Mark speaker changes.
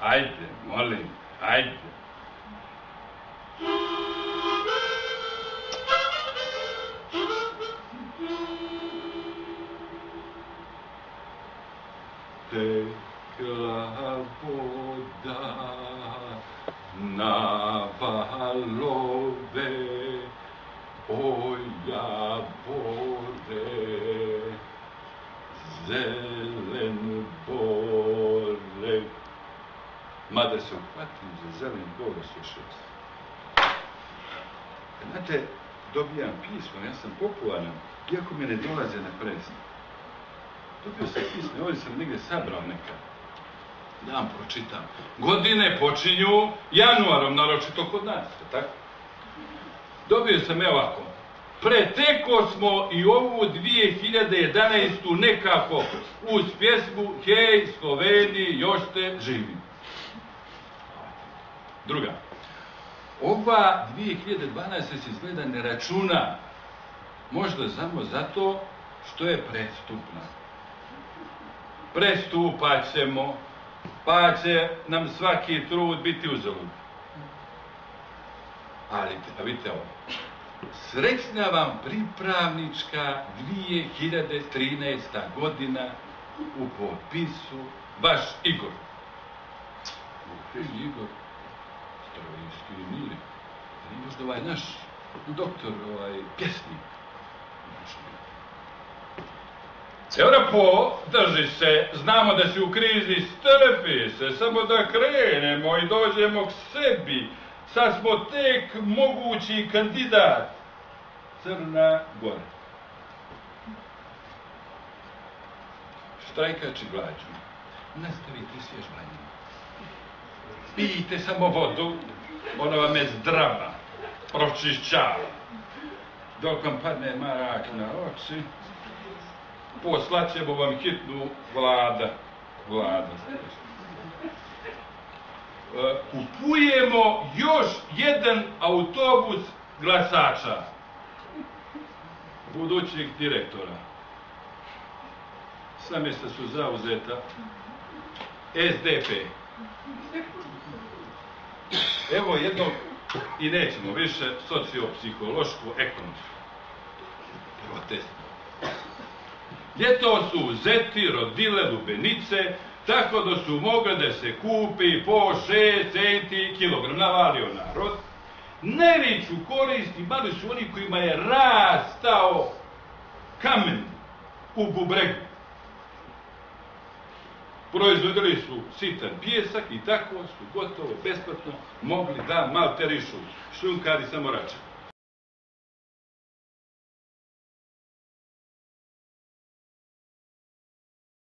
Speaker 1: Haydi Molly, haydi. Tekrar burada navalove oya bore. Mada se uhvatim za zelen bore su Znate, dobijam pismo, ja sam popularan, iako mi ne dolaze na preznik. Dobio sam pismo, ovdje sam negdje sabrao neka. Da vam pročitam. Godine počinju januarom, naročito kod nas, tako? Dobio sam evo ovako. Preteko smo i ovu 2011. nekako uz pjesmu Hej, Sloveni, još ste živi. Druga. Ova 2012. se izgleda ne računa. Možda samo zato što je predstupna. Prestupat ćemo, pa će nam svaki trud biti uzalud. Ali, a vidite ovo, srećna vam pripravnička 2013. godina u potpisu vaš Igor. Igor, Starovijski mir, možda ovaj naš doktor, ovaj pjesnik. Eurapo, drži se, znamo da si u krizi, strpi se, samo da krenemo i dođemo k sebi. Sad smo tek mogući kandidat. Crna Gora. Štrajkači glađu. Nastavite s vježbanjem. Pijte samo vodu, ona vam je zdrava, pročišćava. Dok vam padne marak na oči, poslat ćemo vam hitnu vlada. Vlada. E, kupujemo još jedan autobus glasača budućeg direktora. Sva mjesta su zauzeta. SDP. Evo jednog, i nećemo više, sociopsihološku, ekonomsku. Protest. Ljeto su zeti rodile lubenice, tako da su mogle da se kupi po 6 centi kilogram. Navalio narod. Najveću korist imali su oni kojima je rastao kamen u bubregu. Proizvodili su sitan pijesak i tako su gotovo besplatno mogli da malterišu šljunkari samorača.